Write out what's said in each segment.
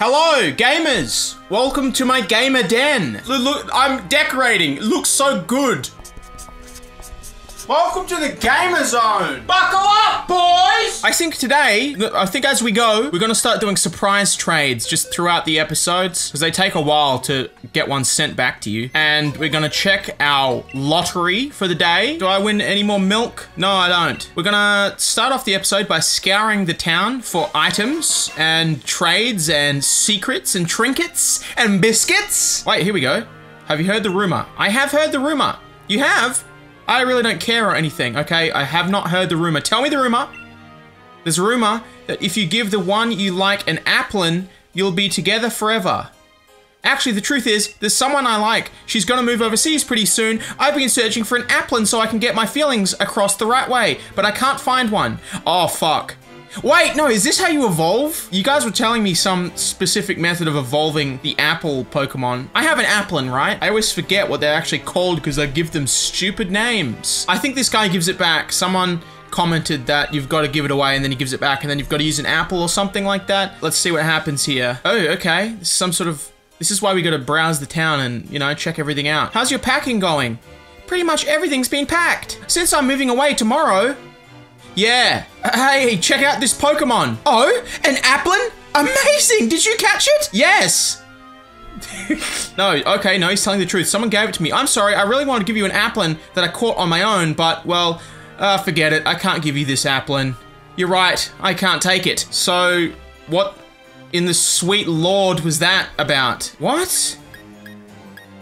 Hello, gamers! Welcome to my gamer den. Look, look, I'm decorating. It looks so good. Welcome to the gamer zone. Buckle up, boys! I think today, I think as we go, we're gonna start doing surprise trades just throughout the episodes because they take a while to get one sent back to you. And we're gonna check our lottery for the day. Do I win any more milk? No, I don't. We're gonna start off the episode by scouring the town for items and trades and secrets and trinkets and biscuits. Wait, here we go. Have you heard the rumor? I have heard the rumor. You have? I really don't care or anything, okay? I have not heard the rumor. Tell me the rumor. There's a rumor that if you give the one you like an applin, you'll be together forever. Actually, the truth is, there's someone I like. She's gonna move overseas pretty soon. I've been searching for an applin so I can get my feelings across the right way, but I can't find one. Oh, fuck. Wait, no, is this how you evolve? You guys were telling me some specific method of evolving the apple Pokemon. I have an applin, right? I always forget what they're actually called because I give them stupid names. I think this guy gives it back. Someone commented that you've got to give it away and then he gives it back and then you've got to use an apple or something like that. Let's see what happens here. Oh, okay. This is some sort of... This is why we got to browse the town and, you know, check everything out. How's your packing going? Pretty much everything's been packed. Since I'm moving away tomorrow, yeah. Hey, check out this Pokemon. Oh, an Applin? Amazing! Did you catch it? Yes. no, okay, no, he's telling the truth. Someone gave it to me. I'm sorry, I really wanted to give you an Applin that I caught on my own, but, well, uh, forget it. I can't give you this Applin. You're right, I can't take it. So, what in the sweet lord was that about? What?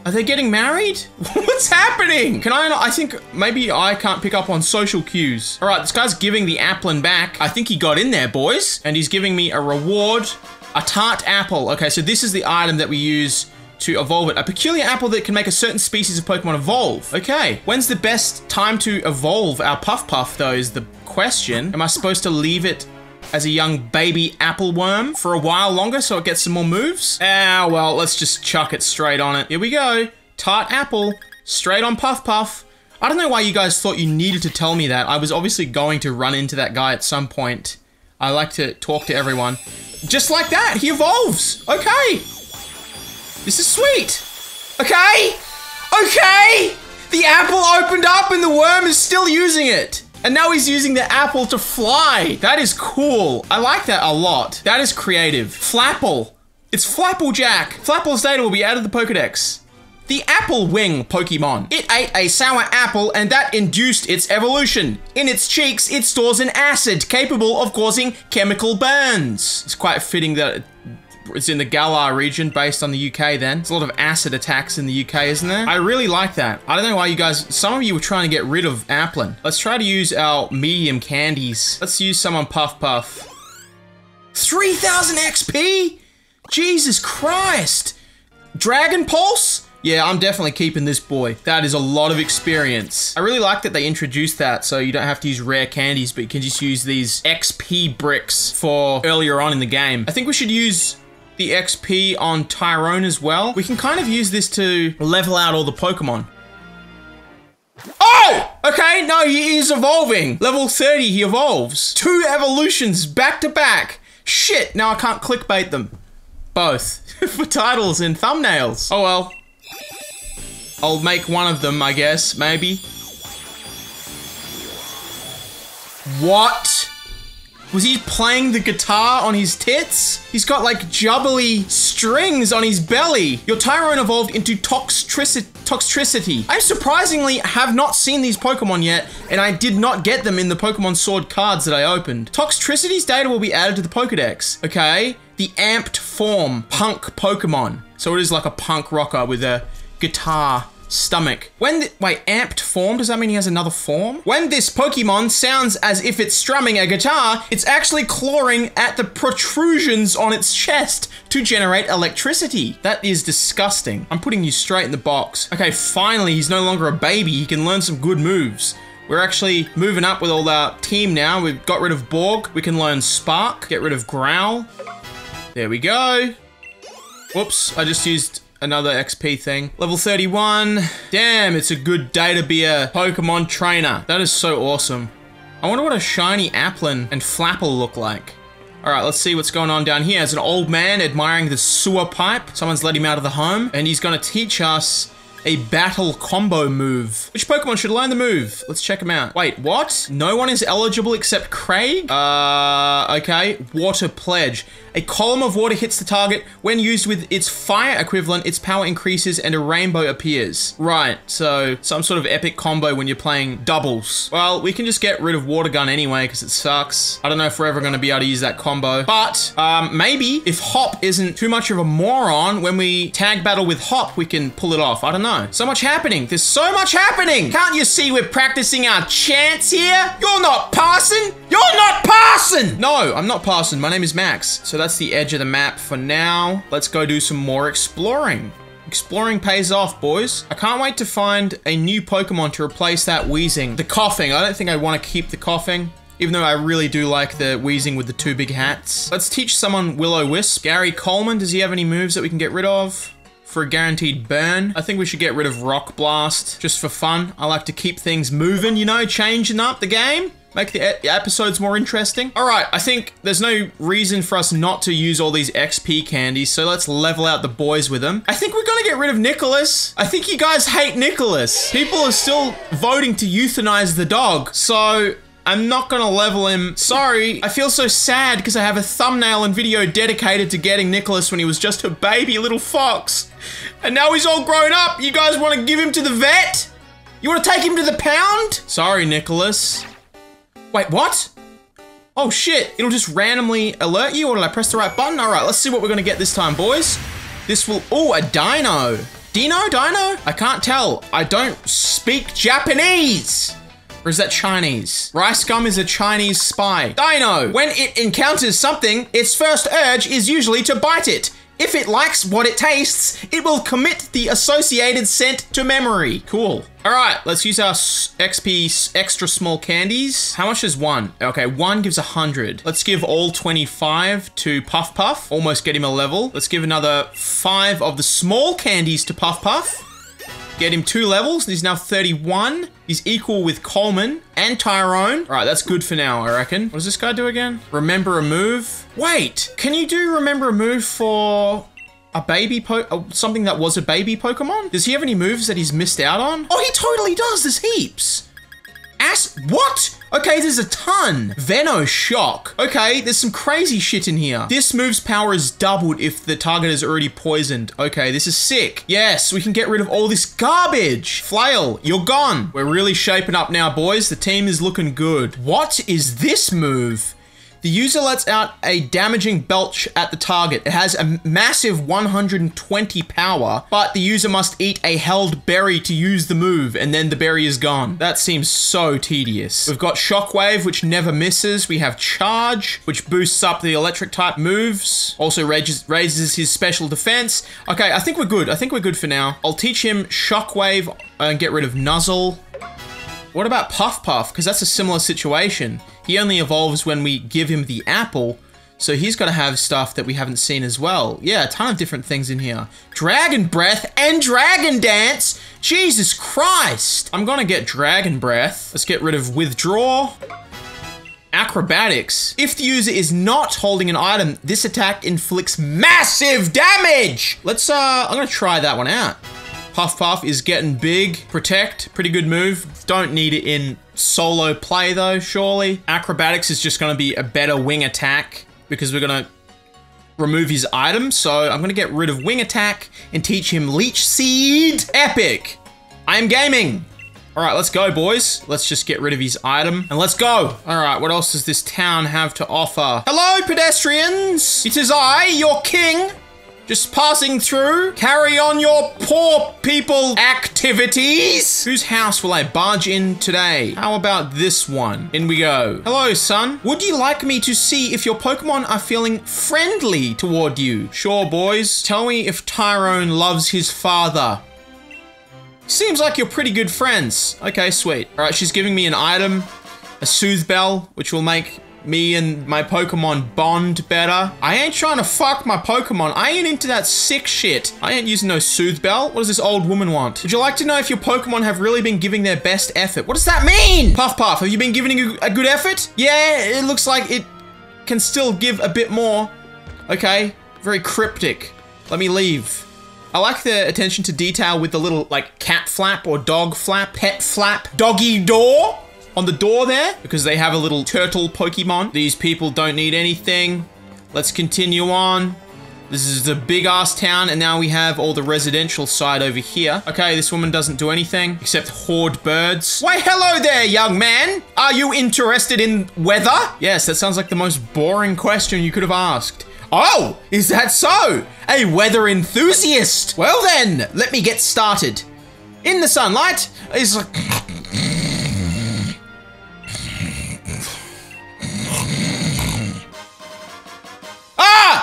Are they getting married? What's happening? Can I? I think maybe I can't pick up on social cues. All right, this guy's giving the applin back. I think he got in there, boys. And he's giving me a reward, a tart apple. Okay, so this is the item that we use to evolve it. A peculiar apple that can make a certain species of Pokemon evolve. Okay, when's the best time to evolve our Puff Puff, though, is the question. Am I supposed to leave it as a young baby apple worm for a while longer so it gets some more moves. Ah, well, let's just chuck it straight on it. Here we go. Tart apple, straight on Puff Puff. I don't know why you guys thought you needed to tell me that. I was obviously going to run into that guy at some point. I like to talk to everyone. Just like that, he evolves. Okay. This is sweet. Okay. Okay. The apple opened up and the worm is still using it. And now he's using the apple to fly. That is cool. I like that a lot. That is creative. Flapple. It's Flapplejack. Flapple's data will be out of the Pokedex. The Apple Wing Pokemon. It ate a sour apple and that induced its evolution. In its cheeks, it stores an acid capable of causing chemical burns. It's quite fitting that it's in the Galar region based on the UK then. There's a lot of acid attacks in the UK, isn't there? I really like that. I don't know why you guys, some of you were trying to get rid of Applin. Let's try to use our medium candies. Let's use some on Puff Puff. 3000 XP? Jesus Christ. Dragon Pulse? Yeah, I'm definitely keeping this boy. That is a lot of experience. I really like that they introduced that so you don't have to use rare candies, but you can just use these XP bricks for earlier on in the game. I think we should use the XP on Tyrone as well. We can kind of use this to level out all the Pokemon. Oh! Okay, no, he is evolving. Level 30, he evolves. Two evolutions back to back. Shit, now I can't clickbait them. Both. For titles and thumbnails. Oh well. I'll make one of them, I guess, maybe. What? Was he playing the guitar on his tits? He's got like jubbly strings on his belly. Your Tyrone evolved into Toxtricity. Toxtricity. I surprisingly have not seen these Pokemon yet, and I did not get them in the Pokemon Sword cards that I opened. Toxtricity's data will be added to the Pokedex, okay? The amped form, punk Pokemon. So it is like a punk rocker with a guitar stomach. When the, wait, amped form, does that mean he has another form? When this Pokemon sounds as if it's strumming a guitar, it's actually clawing at the protrusions on its chest to generate electricity. That is disgusting. I'm putting you straight in the box. Okay, finally, he's no longer a baby. He can learn some good moves. We're actually moving up with all our team now. We've got rid of Borg. We can learn Spark, get rid of Growl. There we go. Whoops, I just used another XP thing. Level 31. Damn, it's a good day to be a Pokemon trainer. That is so awesome. I wonder what a shiny Applin and Flapple look like. All right, let's see what's going on down here. There's an old man admiring the sewer pipe. Someone's let him out of the home, and he's gonna teach us a battle combo move. Which Pokemon should learn the move? Let's check them out. Wait, what? No one is eligible except Craig? Uh, okay. Water Pledge. A column of water hits the target. When used with its fire equivalent, its power increases and a rainbow appears. Right, so some sort of epic combo when you're playing doubles. Well, we can just get rid of Water Gun anyway because it sucks. I don't know if we're ever going to be able to use that combo. But um, maybe if Hop isn't too much of a moron, when we tag battle with Hop, we can pull it off. I don't know. So much happening. There's so much happening. Can't you see we're practicing our chants here? You're not passing. You're not passing. No, I'm not passing. My name is Max. So that's the edge of the map for now. Let's go do some more exploring. Exploring pays off, boys. I can't wait to find a new Pokemon to replace that Weezing. The Koffing. I don't think I want to keep the Koffing. Even though I really do like the Weezing with the two big hats. Let's teach someone Will-O-Wisp. Gary Coleman, does he have any moves that we can get rid of? For a guaranteed burn. I think we should get rid of Rock Blast just for fun. I like to keep things moving, you know, changing up the game. Make the episodes more interesting. All right, I think there's no reason for us not to use all these XP candies, so let's level out the boys with them. I think we're gonna get rid of Nicholas. I think you guys hate Nicholas. People are still voting to euthanize the dog, so I'm not gonna level him. Sorry, I feel so sad because I have a thumbnail and video dedicated to getting Nicholas when he was just a baby little fox. And now he's all grown up. You guys want to give him to the vet? You want to take him to the pound? Sorry, Nicholas. Wait, what? Oh shit, it'll just randomly alert you or did I press the right button? All right, let's see what we're gonna get this time, boys. This will, oh, a dino. Dino, dino? I can't tell. I don't speak Japanese. Or is that Chinese? Rice gum is a Chinese spy. Dino, when it encounters something, its first urge is usually to bite it. If it likes what it tastes, it will commit the associated scent to memory. Cool. All right, let's use our XP extra small candies. How much is one? Okay, one gives 100. Let's give all 25 to Puff Puff. Almost get him a level. Let's give another five of the small candies to Puff Puff. Get him two levels. He's now 31. He's equal with Coleman and Tyrone. All right, that's good for now, I reckon. What does this guy do again? Remember a move? Wait, can you do remember a move for a baby po uh, something that was a baby Pokemon? Does he have any moves that he's missed out on? Oh, he totally does. There's heaps. Ass, what? Okay, there's a ton. Venoshock. Okay, there's some crazy shit in here. This move's power is doubled if the target is already poisoned. Okay, this is sick. Yes, we can get rid of all this garbage. Flail, you're gone. We're really shaping up now, boys. The team is looking good. What is this move? The user lets out a damaging belch at the target. It has a massive 120 power, but the user must eat a held berry to use the move, and then the berry is gone. That seems so tedious. We've got Shockwave, which never misses. We have Charge, which boosts up the electric type moves. Also raises, raises his special defense. Okay, I think we're good. I think we're good for now. I'll teach him Shockwave and get rid of Nuzzle. What about Puff Puff? Because that's a similar situation. He only evolves when we give him the apple, so he's got to have stuff that we haven't seen as well. Yeah, a ton of different things in here. Dragon Breath and Dragon Dance! Jesus Christ! I'm gonna get Dragon Breath. Let's get rid of Withdraw. Acrobatics. If the user is not holding an item, this attack inflicts massive damage! Let's, uh, I'm gonna try that one out. Puff Puff is getting big. Protect, pretty good move. Don't need it in solo play though, surely. Acrobatics is just gonna be a better wing attack because we're gonna remove his item. So I'm gonna get rid of wing attack and teach him leech seed. Epic. I am gaming. All right, let's go, boys. Let's just get rid of his item and let's go. All right, what else does this town have to offer? Hello, pedestrians. It is I, your king. Just passing through. Carry on your poor people activities. Whose house will I barge in today? How about this one? In we go. Hello, son. Would you like me to see if your Pokemon are feeling friendly toward you? Sure, boys. Tell me if Tyrone loves his father. Seems like you're pretty good friends. Okay, sweet. All right, she's giving me an item, a Soothe Bell, which will make me and my Pokemon bond better. I ain't trying to fuck my Pokemon. I ain't into that sick shit. I ain't using no Soothe Bell. What does this old woman want? Would you like to know if your Pokemon have really been giving their best effort? What does that mean? Puff Puff, have you been giving a good effort? Yeah, it looks like it can still give a bit more. Okay, very cryptic. Let me leave. I like the attention to detail with the little like cat flap or dog flap, pet flap, doggy door on the door there because they have a little turtle Pokemon. These people don't need anything. Let's continue on. This is a big ass town, and now we have all the residential side over here. Okay, this woman doesn't do anything except hoard birds. Why, hello there, young man. Are you interested in weather? Yes, that sounds like the most boring question you could have asked. Oh, is that so? A weather enthusiast. Well then, let me get started. In the sunlight is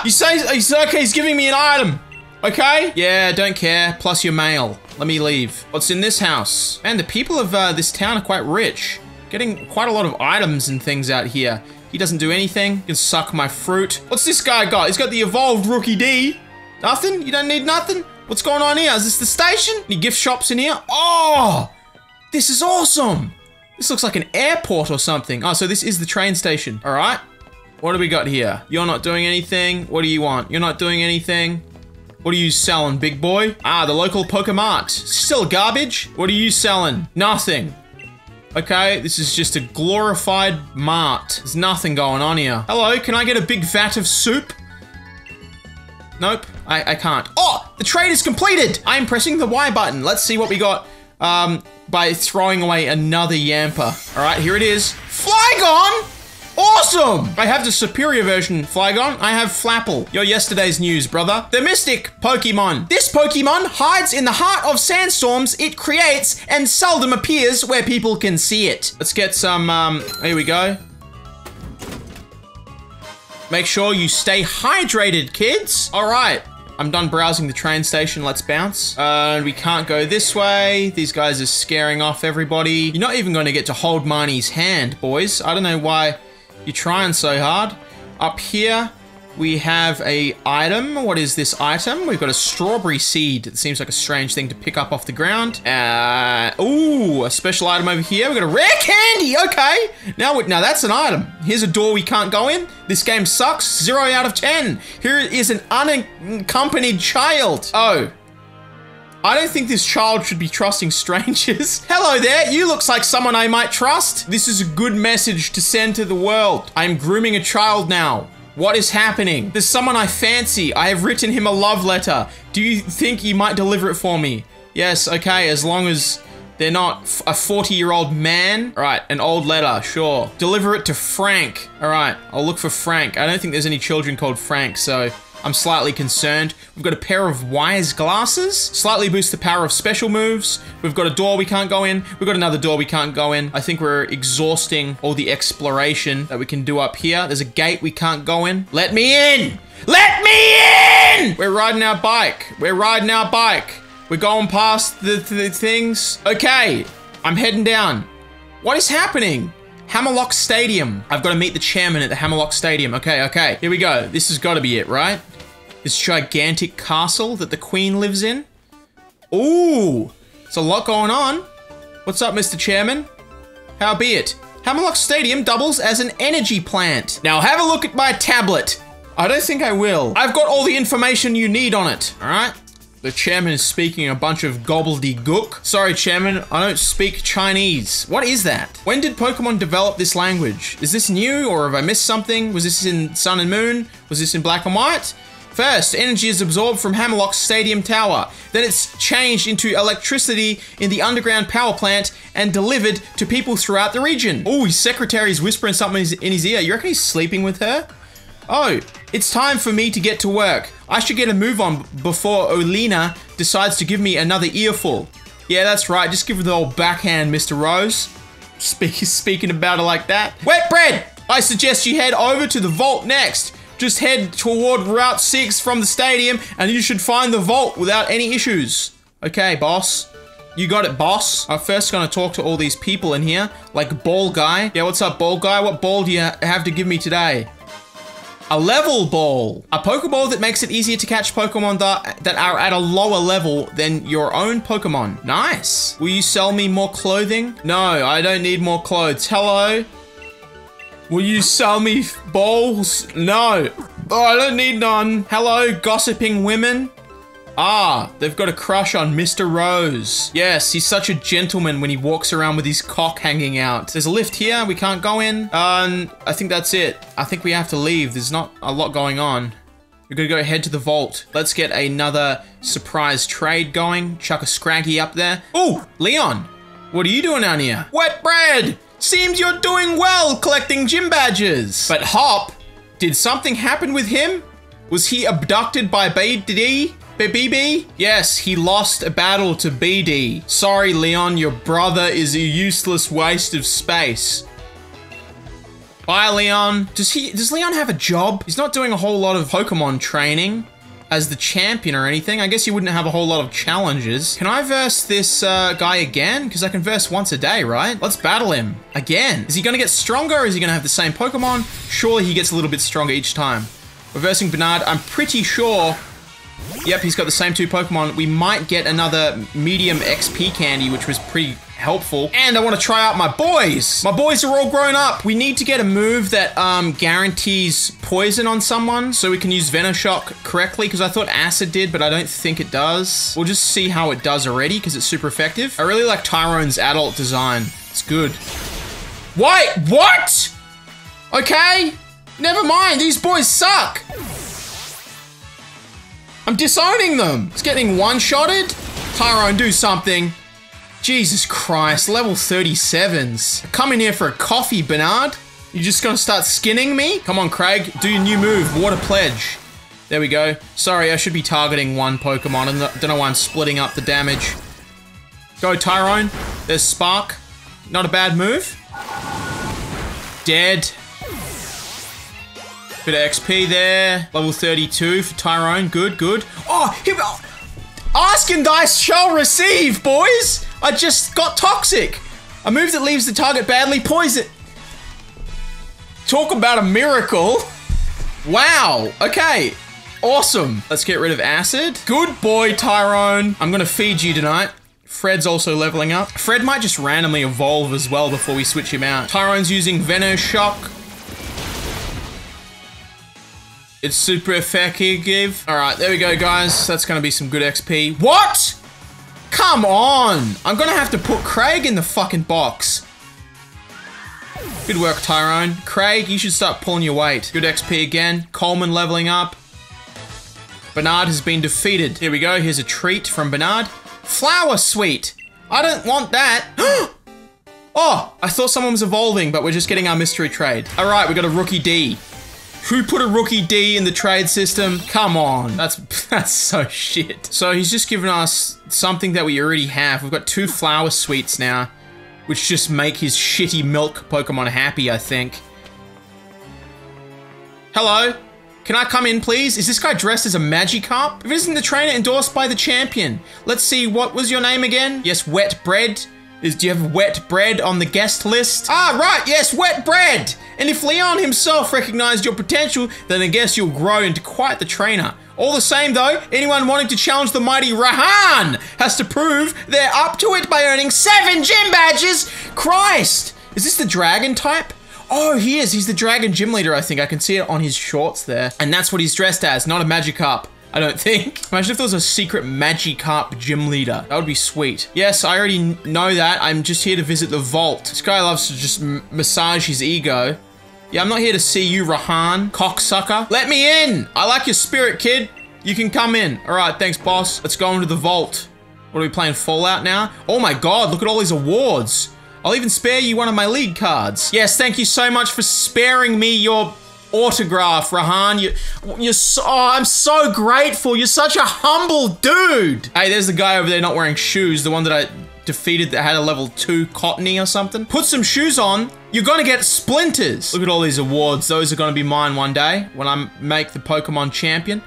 You say, he's okay, he's giving me an item. Okay? Yeah, don't care. Plus your mail. Let me leave. What's in this house? Man, the people of uh, this town are quite rich. Getting quite a lot of items and things out here. He doesn't do anything. He can suck my fruit. What's this guy got? He's got the evolved Rookidee. Nothing? You don't need nothing? What's going on here? Is this the station? Any gift shops in here? Oh! This is awesome! This looks like an airport or something. Oh, so this is the train station. All right. What do we got here? You're not doing anything. What do you want? You're not doing anything. What are you selling, big boy? Ah, the local Pokemart. Still garbage? What are you selling? Nothing. Okay, this is just a glorified mart. There's nothing going on here. Hello, can I get a big vat of soup? Nope, I, I can't. Oh, the trade is completed! I'm pressing the Y button. Let's see what we got um, by throwing away another Yamper. All right, here it is. Flygon! Awesome! I have the superior version, Flygon. I have Flapple. Your yesterday's news, brother. The Mystic Pokemon. This Pokemon hides in the heart of sandstorms it creates and seldom appears where people can see it. Let's get some, um, here we go. Make sure you stay hydrated, kids. All right. I'm done browsing the train station. Let's bounce. Uh, we can't go this way. These guys are scaring off everybody. You're not even going to get to hold Marnie's hand, boys. I don't know why you're trying so hard. Up here, we have a item. What is this item? We've got a strawberry seed. It seems like a strange thing to pick up off the ground. Uh, ooh, a special item over here. We've got a rare candy. Okay. Now, now that's an item. Here's a door we can't go in. This game sucks. Zero out of 10. Here is an unaccompanied child. Oh, I don't think this child should be trusting strangers. Hello there, you looks like someone I might trust. This is a good message to send to the world. I'm grooming a child now. What is happening? There's someone I fancy. I have written him a love letter. Do you think you might deliver it for me? Yes, okay, as long as they're not a 40 year old man. All right, an old letter, sure. Deliver it to Frank. All right, I'll look for Frank. I don't think there's any children called Frank, so I'm slightly concerned. We've got a pair of wise glasses, slightly boost the power of special moves. We've got a door we can't go in. We've got another door we can't go in. I think we're exhausting all the exploration that we can do up here. There's a gate we can't go in. Let me in! Let me in! We're riding our bike. We're riding our bike. We're going past the, the things. Okay, I'm heading down. What is happening? Hammerlocke Stadium. I've got to meet the chairman at the Hammerlocke Stadium. Okay, okay. Here we go. This has got to be it, right? This gigantic castle that the queen lives in. Ooh, it's a lot going on. What's up, Mr. Chairman? How be it? Hammerlocke Stadium doubles as an energy plant. Now have a look at my tablet. I don't think I will. I've got all the information you need on it, all right? The chairman is speaking a bunch of gobbledygook. Sorry, chairman, I don't speak Chinese. What is that? When did Pokemon develop this language? Is this new or have I missed something? Was this in Sun and Moon? Was this in Black and White? First, energy is absorbed from Hammerlocke Stadium Tower. Then it's changed into electricity in the underground power plant and delivered to people throughout the region. Oh, his secretary's whispering something in his ear. You reckon he's sleeping with her? Oh, it's time for me to get to work. I should get a move on before Oleana decides to give me another earful. Yeah, that's right. Just give her the old backhand, Mr. Rose. Speak, speaking about it like that. Wet bread! I suggest you head over to the vault next. Just head toward Route 6 from the stadium and you should find the vault without any issues. Okay, boss. You got it, boss. I'm first gonna talk to all these people in here, like Ball Guy. Yeah, what's up, Ball Guy? What ball do you have to give me today? A level ball. A Pokeball that makes it easier to catch Pokemon that, that are at a lower level than your own Pokemon. Nice. Will you sell me more clothing? No, I don't need more clothes. Hello? Will you sell me balls? No. Oh, I don't need none. Hello, gossiping women. Ah, they've got a crush on Mr. Rose. Yes, he's such a gentleman when he walks around with his cock hanging out. There's a lift here, we can't go in. Um, I think that's it. I think we have to leave. There's not a lot going on. We're gonna go head to the vault. Let's get another surprise trade going. Chuck a scraggy up there. Oh, Leon, what are you doing down here? Wet bread! Seems you're doing well collecting gym badges. But Hop, did something happen with him? Was he abducted by BD? BB? Yes, he lost a battle to BD. Sorry, Leon, your brother is a useless waste of space. Bye, Leon. Does he- does Leon have a job? He's not doing a whole lot of Pokemon training as the champion or anything. I guess you wouldn't have a whole lot of challenges. Can I verse this uh, guy again? Because I can verse once a day, right? Let's battle him. Again. Is he going to get stronger is he going to have the same Pokemon? Surely he gets a little bit stronger each time. Reversing Bernard, I'm pretty sure Yep, he's got the same two Pokemon. We might get another medium XP candy, which was pretty helpful. And I want to try out my boys. My boys are all grown up. We need to get a move that um, guarantees poison on someone so we can use Venoshock correctly because I thought Acid did, but I don't think it does. We'll just see how it does already because it's super effective. I really like Tyrone's adult design. It's good. Wait, what? Okay, never mind. These boys suck. I'm disowning them. It's getting one-shotted. Tyrone, do something. Jesus Christ, level 37s. Come in here for a coffee, Bernard. You're just gonna start skinning me? Come on, Craig, do your new move, Water Pledge. There we go. Sorry, I should be targeting one Pokemon. And I don't know why I'm splitting up the damage. Go, Tyrone. There's Spark. Not a bad move. Dead. Bit of XP there. Level 32 for Tyrone. Good, good. Oh, he, ask and I shall receive, boys. I just got toxic. A move that leaves the target badly poisoned. Talk about a miracle. Wow. Okay. Awesome. Let's get rid of acid. Good boy, Tyrone. I'm gonna feed you tonight. Fred's also leveling up. Fred might just randomly evolve as well before we switch him out. Tyrone's using Venoshock. It's super effective. All right, there we go, guys. That's gonna be some good XP. What? Come on! I'm gonna have to put Craig in the fucking box. Good work, Tyrone. Craig, you should start pulling your weight. Good XP again. Coleman leveling up. Bernard has been defeated. Here we go. Here's a treat from Bernard. Flower sweet. I don't want that. oh, I thought someone was evolving, but we're just getting our mystery trade. All right, we got a Rookidee. Who put a Rookidee in the trade system? Come on. That's that's so shit. So he's just given us something that we already have. We've got two flower sweets now, which just make his shitty milk Pokemon happy, I think. Hello? Can I come in, please? Is this guy dressed as a Magikarp? If isn't the trainer endorsed by the champion? Let's see, what was your name again? Yes, Wet Bread. Is, do you have wet bread on the guest list? Ah, right, yes, wet bread! And if Leon himself recognized your potential, then I guess you'll grow into quite the trainer. All the same though, anyone wanting to challenge the mighty Raihan has to prove they're up to it by earning seven gym badges! Christ! Is this the dragon type? Oh, he is. He's the dragon gym leader, I think. I can see it on his shorts there. And that's what he's dressed as, not a Magikarp. I don't think. Imagine if there was a secret Magikarp gym leader. That would be sweet. Yes, I already know that. I'm just here to visit the vault. This guy loves to just massage his ego. Yeah, I'm not here to see you, Raihan, cocksucker. Let me in. I like your spirit, kid. You can come in. All right, thanks, boss. Let's go into the vault. What are we playing, Fallout now? Oh my god, look at all these awards. I'll even spare you one of my league cards. Yes, thank you so much for sparing me your autograph, Raihan. You, you're so, oh, I'm so grateful. You're such a humble dude. Hey, there's the guy over there not wearing shoes, the one that I defeated that had a level 2 Cottonee or something. Put some shoes on, you're gonna get splinters. Look at all these awards. Those are gonna be mine one day when I make the Pokemon champion.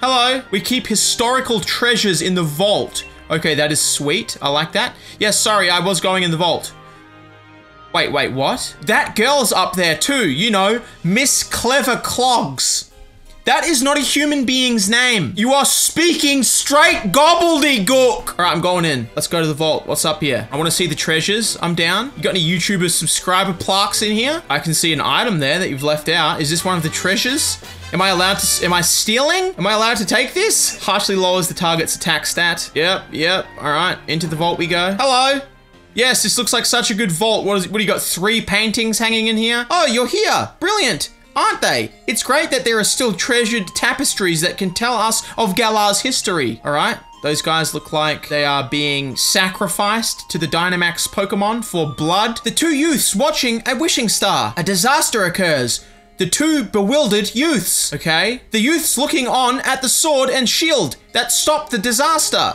Hello. We keep historical treasures in the vault. Okay, that is sweet. I like that. Yes, yeah, sorry, I was going in the vault. Wait, wait, what? That girl's up there too, you know, Miss Clever Clogs. That is not a human being's name. You are speaking straight gobbledygook. All right, I'm going in. Let's go to the vault. What's up here? I want to see the treasures. I'm down. You got any YouTuber subscriber plaques in here? I can see an item there that you've left out. Is this one of the treasures? Am I allowed to, am I stealing? Am I allowed to take this? Harshly lowers the target's attack stat. Yep, yep. All right, into the vault we go. Hello. Yes, this looks like such a good vault. What is What do you got? Three paintings hanging in here? Oh, you're here. Brilliant aren't they? It's great that there are still treasured tapestries that can tell us of Galar's history, all right? Those guys look like they are being sacrificed to the Dynamax Pokemon for blood. The two youths watching a wishing star. A disaster occurs. The two bewildered youths, okay? The youths looking on at the sword and shield that stopped the disaster.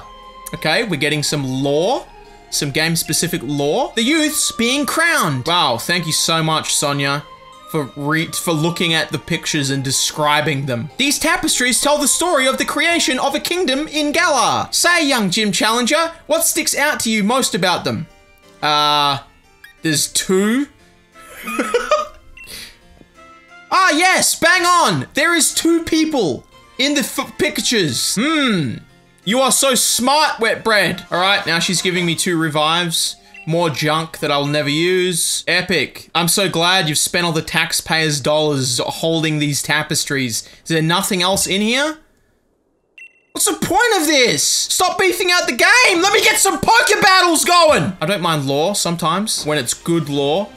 Okay, we're getting some lore some game specific lore. The youths being crowned. Wow, thank you so much, Sonia for for looking at the pictures and describing them. These tapestries tell the story of the creation of a kingdom in Galar. Say, young gym challenger, what sticks out to you most about them? Uh, there's two. ah, yes, bang on. There is two people in the pictures. Hmm. You are so smart, wet bread. All right, now she's giving me two revives. More junk that I'll never use. Epic. I'm so glad you've spent all the taxpayers' dollars holding these tapestries. Is there nothing else in here? What's the point of this? Stop beefing out the game! Let me get some poker battles going! I don't mind lore sometimes, when it's good lore.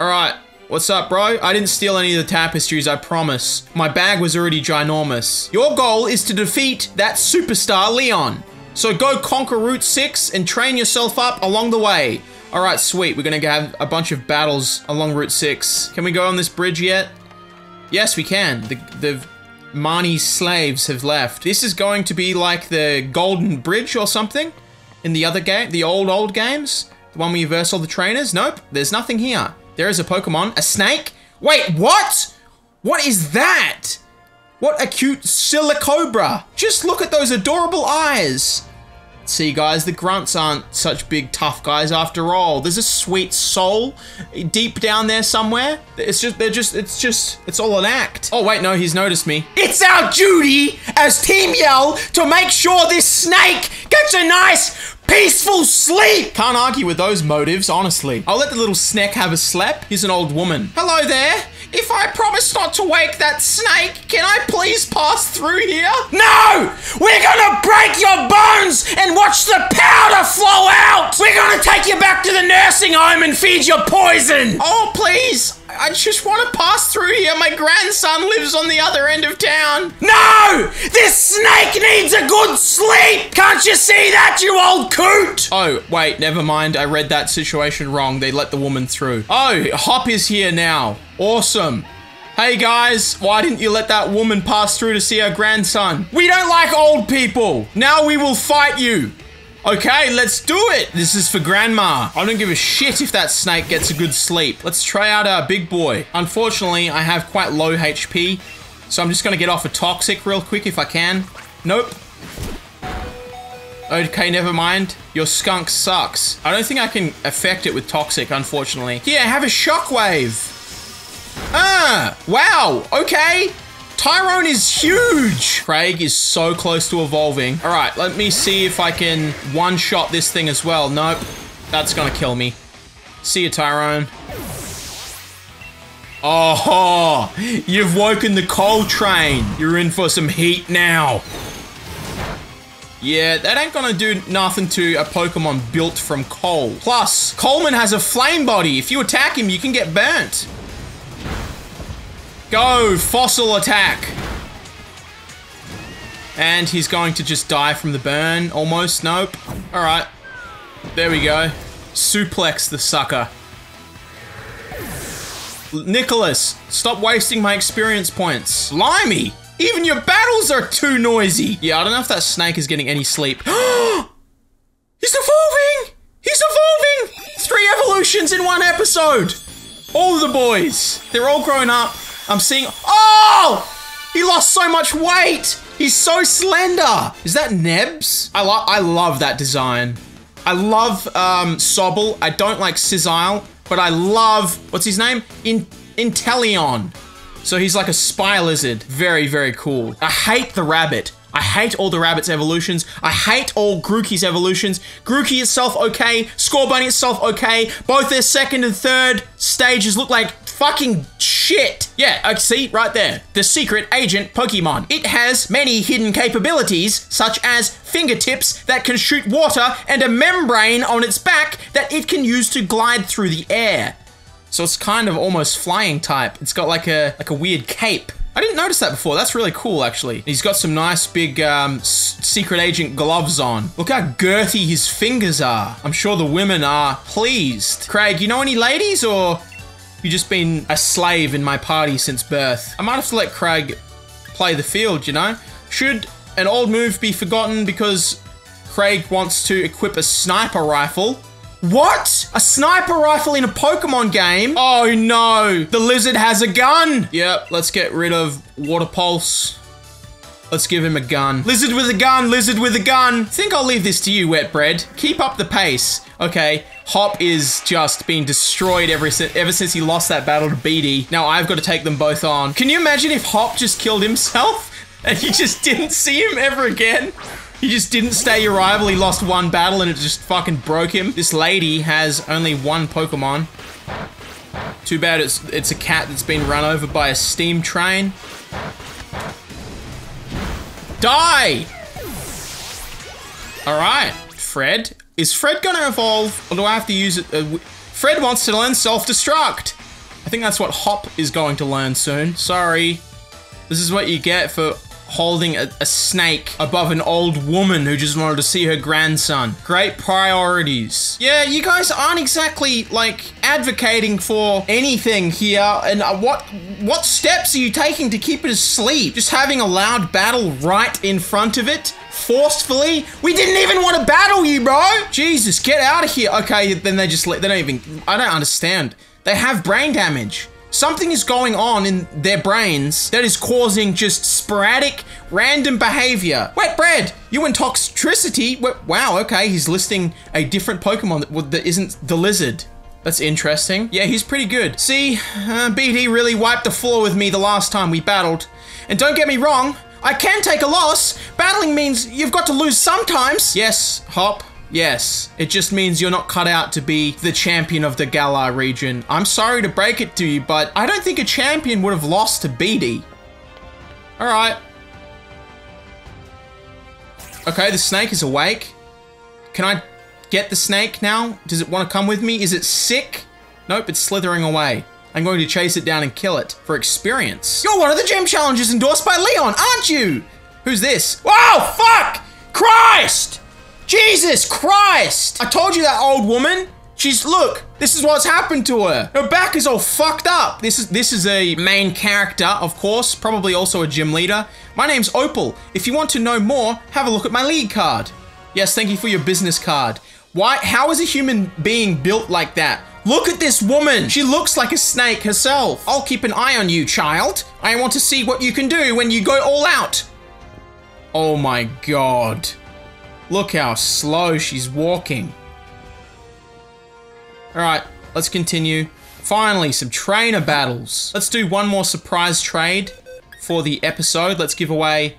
Alright, what's up, bro? I didn't steal any of the tapestries, I promise. My bag was already ginormous. Your goal is to defeat that superstar Leon. So go conquer Route 6 and train yourself up along the way. All right, sweet. We're gonna have a bunch of battles along Route 6. Can we go on this bridge yet? Yes, we can. The, the Marnie slaves have left. This is going to be like the Golden Bridge or something in the other game, the old, old games. The one where you verse all the trainers. Nope, there's nothing here. There is a Pokemon, a snake. Wait, what? What is that? What a cute Silicobra. Just look at those adorable eyes. See guys, the grunts aren't such big tough guys after all. There's a sweet soul deep down there somewhere. It's just, they're just, it's just, it's all an act. Oh wait, no, he's noticed me. It's our duty as Team Yell to make sure this snake gets a nice peaceful sleep. Can't argue with those motives, honestly. I'll let the little snack have a slap. He's an old woman. Hello there. If I promise not to wake that snake, can I please pass through here? No! We're gonna break your bones and watch the powder flow out! We're gonna take you back to the nursing home and feed you poison! Oh, please! I just want to pass through here. My grandson lives on the other end of town. No! This snake needs a good sleep! Can't you see that, you old coot? Oh, wait, never mind. I read that situation wrong. They let the woman through. Oh, Hop is here now. Awesome. Hey guys, why didn't you let that woman pass through to see her grandson? We don't like old people. Now we will fight you. Okay, let's do it. This is for grandma. I don't give a shit if that snake gets a good sleep. Let's try out our big boy. Unfortunately, I have quite low HP, so I'm just gonna get off a toxic real quick if I can. Nope. Okay, never mind. Your skunk sucks. I don't think I can affect it with toxic, unfortunately. Here, have a shockwave. Ah, wow, okay. Tyrone is huge. Craig is so close to evolving. All right, let me see if I can one-shot this thing as well. Nope, that's gonna kill me. See you, Tyrone. Oh, you've woken the coal train. You're in for some heat now. Yeah, that ain't gonna do nothing to a Pokemon built from coal. Plus, Coleman has a flame body. If you attack him, you can get burnt. Go! Fossil attack! And he's going to just die from the burn, almost. Nope. Alright. There we go. Suplex the sucker. Nicholas, stop wasting my experience points. Limey! Even your battles are too noisy! Yeah, I don't know if that snake is getting any sleep. He's evolving! He's evolving! Three evolutions in one episode! All the boys! They're all grown up. I'm seeing- Oh! He lost so much weight! He's so slender! Is that Nebs? I, lo I love that design. I love um, Sobble. I don't like Sisile, but I love, what's his name? In Inteleon. So he's like a spy lizard. Very, very cool. I hate the rabbit. I hate all the rabbit's evolutions. I hate all Grookey's evolutions. Grookey itself okay. Scorbunny itself okay. Both their second and third stages look like fucking shit. Yeah, I see right there. The secret agent Pokemon. It has many hidden capabilities, such as fingertips that can shoot water and a membrane on its back that it can use to glide through the air. So it's kind of almost flying type. It's got like a like a weird cape. I didn't notice that before. That's really cool, actually. He's got some nice big um, secret agent gloves on. Look how girthy his fingers are. I'm sure the women are pleased. Craig, you know any ladies or you just been a slave in my party since birth? I might have to let Craig play the field, you know? Should an old move be forgotten because Craig wants to equip a sniper rifle? What? A sniper rifle in a Pokemon game? Oh no, the lizard has a gun. Yep, let's get rid of Water Pulse. Let's give him a gun. Lizard with a gun, lizard with a gun. Think I'll leave this to you, Wet Bread. Keep up the pace. Okay, Hop is just being destroyed ever, ever since he lost that battle to BD. Now I've got to take them both on. Can you imagine if Hop just killed himself? And you just didn't see him ever again? He just didn't stay your rival. He lost one battle and it just fucking broke him. This lady has only one Pokemon. Too bad it's it's a cat that's been run over by a steam train. Die! Alright, Fred. Is Fred gonna evolve or do I have to use it? Uh, Fred wants to learn self-destruct. I think that's what Hop is going to learn soon. Sorry. This is what you get for holding a, a, snake above an old woman who just wanted to see her grandson. Great priorities. Yeah, you guys aren't exactly like advocating for anything here. And uh, what what steps are you taking to keep it asleep? Just having a loud battle right in front of it? Forcefully? We didn't even want to battle you, bro! Jesus, get out of here. Okay, then they just let, they don't even, I don't understand. They have brain damage. Something is going on in their brains that is causing just sporadic, random behavior. Wet bread, you and. Wow, okay, he's listing a different Pokemon that isn't the lizard. That's interesting. Yeah, he's pretty good. See, uh, BD really wiped the floor with me the last time we battled. And don't get me wrong, I can take a loss. Battling means you've got to lose sometimes. Yes, Hop, Yes, it just means you're not cut out to be the champion of the Galar region. I'm sorry to break it to you, but I don't think a champion would have lost to BD. Alright. Okay, the snake is awake. Can I get the snake now? Does it want to come with me? Is it sick? Nope, it's slithering away. I'm going to chase it down and kill it for experience. You're one of the gym challenges endorsed by Leon, aren't you? Who's this? Wow, fuck! Christ! Jesus Christ! I told you that old woman. She's look. This is what's happened to her. Her back is all fucked up. This is this is a main character, of course, probably also a gym leader. My name's Opal. If you want to know more, have a look at my lead card. Yes, thank you for your business card. Why? How is a human being built like that? Look at this woman. She looks like a snake herself. I'll keep an eye on you, child. I want to see what you can do when you go all out. Oh my god. Look how slow she's walking. Alright, let's continue. Finally, some trainer battles. Let's do one more surprise trade for the episode. Let's give away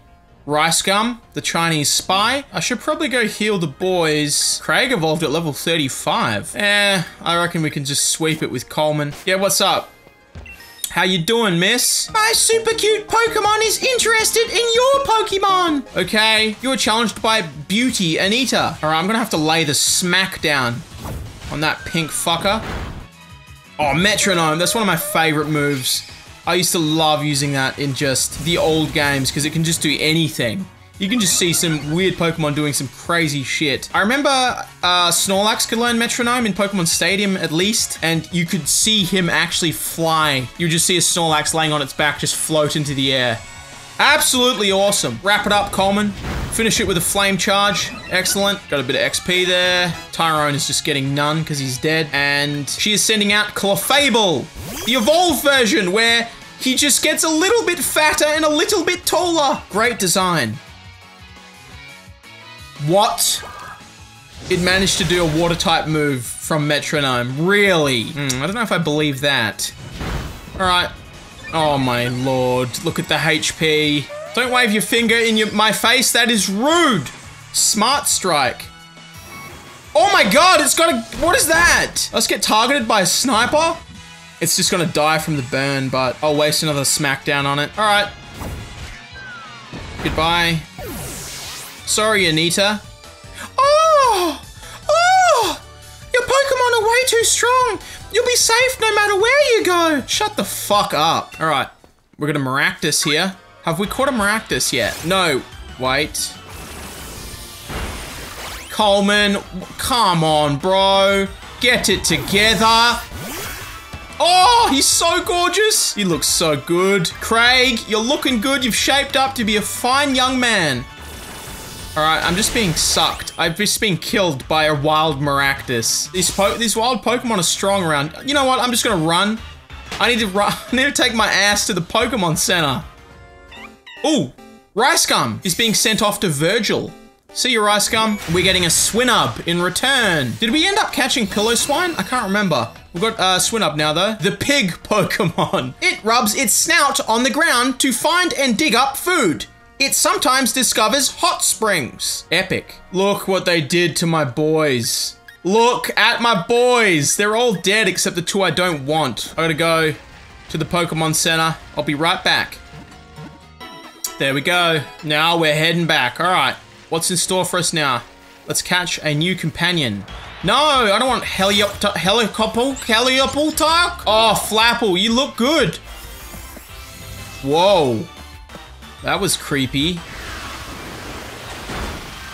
Rice Gum, the Chinese spy. I should probably go heal the boys. Craig evolved at level 35. Eh, I reckon we can just sweep it with Coleman. Yeah, what's up? How you doing, miss? My super cute Pokemon is interested in your Pokemon. Okay, you were challenged by Beauty Anita. All right, I'm gonna have to lay the smack down on that pink fucker. Oh, Metronome, that's one of my favorite moves. I used to love using that in just the old games because it can just do anything you can just see some weird Pokemon doing some crazy shit. I remember uh, Snorlax could learn Metronome in Pokemon Stadium at least, and you could see him actually fly. You would just see a Snorlax laying on its back just float into the air. Absolutely awesome. Wrap it up, Coleman. Finish it with a flame charge. Excellent. Got a bit of XP there. Tyrone is just getting none because he's dead. And she is sending out Clefable, the evolved version where he just gets a little bit fatter and a little bit taller. Great design. What? It managed to do a water type move from Metronome. Really? Mm, I don't know if I believe that. Alright. Oh my lord, look at the HP. Don't wave your finger in your, my face, that is rude. Smart strike. Oh my god, it's got a, what is that? Let's get targeted by a sniper? It's just gonna die from the burn, but I'll waste another smackdown on it. All right. Goodbye. Sorry, Anita. Oh! Oh! Your Pokemon are way too strong. You'll be safe no matter where you go. Shut the fuck up. All right. We're gonna Maractus here. Have we caught a Maractus yet? No. Wait. Coleman, come on, bro. Get it together. Oh, he's so gorgeous. He looks so good. Craig, you're looking good. You've shaped up to be a fine young man. All right, I'm just being sucked. I've just been killed by a wild Maractus. These these wild Pokemon are strong around. You know what? I'm just gonna run. I need to run. I need to take my ass to the Pokemon Center. Ooh, Rice gum is being sent off to Virgil. See you, Rice Gum. We're getting a Swinub in return. Did we end up catching Piloswine? I can't remember. We've got uh, Swinub now, though. The pig Pokemon. It rubs its snout on the ground to find and dig up food. It sometimes discovers hot springs. Epic. Look what they did to my boys. Look at my boys. They're all dead except the two I don't want. I gotta go to the Pokemon Center. I'll be right back. There we go. Now we're heading back. All right. What's in store for us now? Let's catch a new companion. No, I don't want Heliop Helicopter Heliopultark. Oh, Flapple, you look good. Whoa. That was creepy.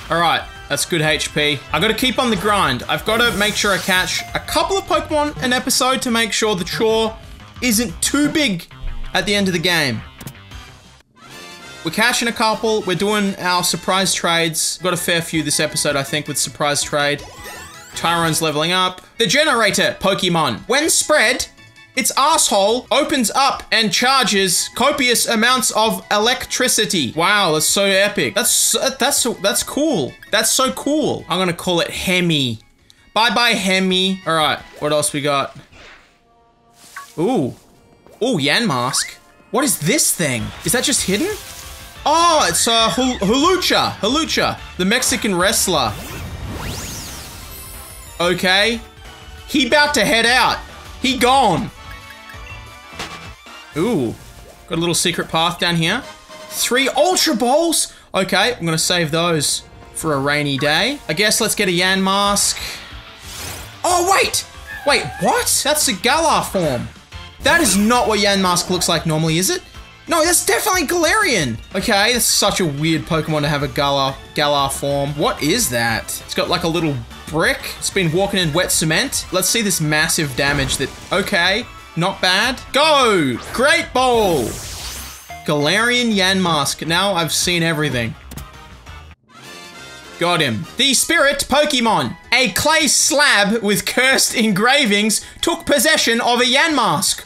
Alright, that's good HP. I gotta keep on the grind. I've gotta make sure I catch a couple of Pokemon an episode to make sure the chore isn't too big at the end of the game. We're cashing a couple. We're doing our surprise trades. Got a fair few this episode, I think, with surprise trade. Tyrone's leveling up. The generator Pokemon. When spread, its asshole opens up and charges copious amounts of electricity. Wow, that's so epic. That's uh, that's that's cool. That's so cool. I'm gonna call it Hemi. Bye bye Hemi. All right, what else we got? Ooh, ooh, Yamask. What is this thing? Is that just hidden? Oh, it's uh, Hawlucha. Hawlucha, the Mexican wrestler. Okay. He about to head out. He gone. Ooh. Got a little secret path down here. Three Ultra Balls. Okay, I'm gonna save those for a rainy day. I guess let's get a Yan Mask. Oh, wait! Wait, what? That's a Galar form. That is not what Yan Mask looks like normally, is it? No, that's definitely Galarian. Okay, that's such a weird Pokemon to have a Galar, Galar form. What is that? It's got like a little brick. It's been walking in wet cement. Let's see this massive damage that, okay, not bad. Go! Great Ball! Galarian Yamask. Now I've seen everything. Got him. The Spirit Pokemon. A clay slab with cursed engravings took possession of a Yamask.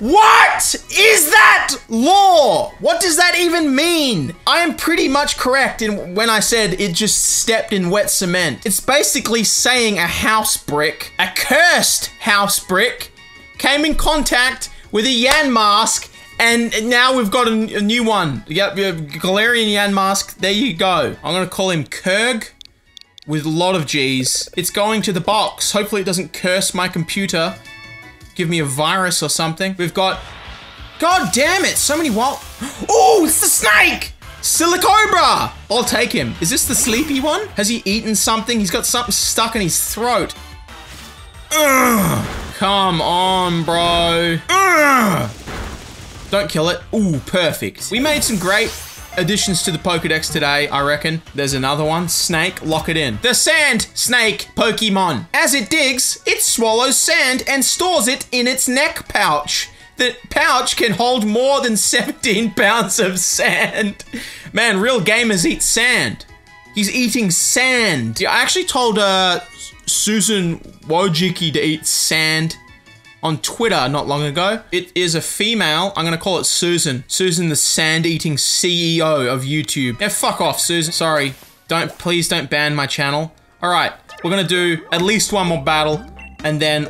What is that law? What does that even mean? I am pretty much correct in when I said it just stepped in wet cement. It's basically saying a house brick, a cursed house brick, came in contact with a Yan mask and now we've got a, a new one. Yep, Galarian Yamask. There you go. I'm gonna call him Kurg with a lot of G's. It's going to the box. Hopefully it doesn't curse my computer give me a virus or something. We've got... God damn it, so many wild... Oh, it's the snake! Silicobra! I'll take him. Is this the sleepy one? Has he eaten something? He's got something stuck in his throat. Ugh. Come on, bro. Ugh. Don't kill it. Ooh, perfect. We made some great additions to the Pokedex today, I reckon. There's another one. Snake, lock it in. The Sand Snake Pokemon. As it digs, it swallows sand and stores it in its neck pouch. The pouch can hold more than 17 pounds of sand. Man, real gamers eat sand. He's eating sand. I actually told uh, Susan Wojcicki to eat sand on Twitter not long ago. It is a female. I'm gonna call it Susan. Susan, the sand-eating CEO of YouTube. Yeah, fuck off, Susan. Sorry. Don't, please don't ban my channel. All right, we're gonna do at least one more battle, and then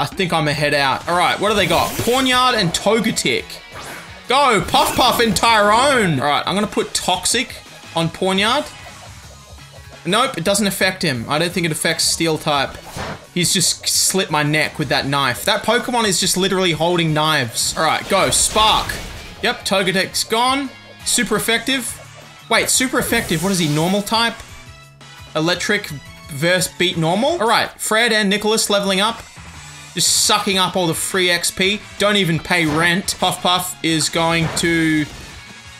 I think I'm going to head out. All right, what do they got? Pawniard and Togetic. Go, Puff Puff and Tyrone. All right, I'm gonna put Toxic on Pawniard. Nope, it doesn't affect him. I don't think it affects Steel type. He's just slit my neck with that knife. That Pokemon is just literally holding knives. All right, go, Spark. Yep, Togetic's gone. Super effective. Wait, super effective. What is he, normal type? Electric versus beat normal? All right, Fred and Nicholas leveling up. Just sucking up all the free XP. Don't even pay rent. Puff Puff is going to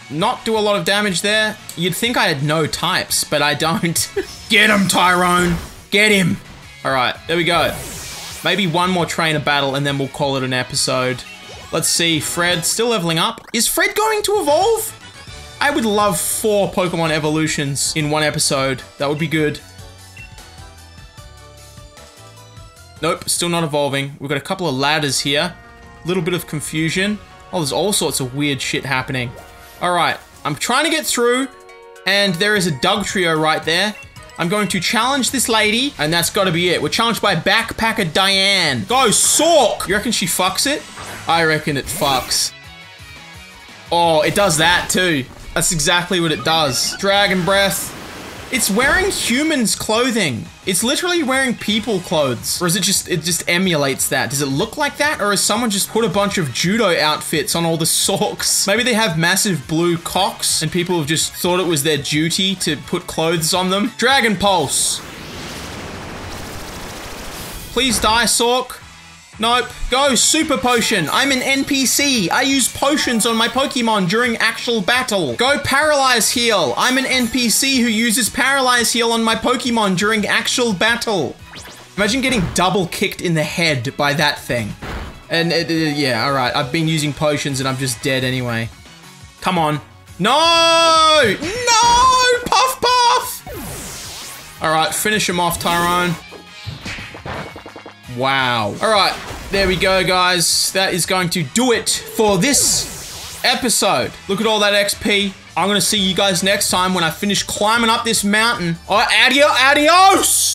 not do a lot of damage there. You'd think I had no types, but I don't. Get him, Tyrone. Get him. All right, there we go. Maybe one more trainer battle and then we'll call it an episode. Let's see, Fred still leveling up. Is Fred going to evolve? I would love four Pokemon evolutions in one episode. That would be good. Nope, still not evolving. We've got a couple of ladders here. A little bit of confusion. Oh, there's all sorts of weird shit happening. All right, I'm trying to get through, and there is a Dugtrio right there. I'm going to challenge this lady, and that's got to be it. We're challenged by Backpacker Diane. Go, Sawk! You reckon she fucks it? I reckon it fucks. Oh, it does that too. That's exactly what it does. Dragon Breath. It's wearing humans' clothing. It's literally wearing people clothes. Or is it just, it just emulates that? Does it look like that? Or has someone just put a bunch of judo outfits on all the Sawks? Maybe they have massive blue cocks and people have just thought it was their duty to put clothes on them. Dragon Pulse. Please die, Sawk. Nope. Go, Super Potion. I'm an NPC. I use potions on my Pokemon during actual battle. Go, Paralyze Heal. I'm an NPC who uses Paralyze Heal on my Pokemon during actual battle. Imagine getting double kicked in the head by that thing. And uh, yeah, alright. I've been using potions and I'm just dead anyway. Come on. No! No! Puff Puff! Alright, finish him off, Tyrone. Wow. All right, there we go, guys. That is going to do it for this episode. Look at all that XP. I'm going to see you guys next time when I finish climbing up this mountain. Oh, adio, adios!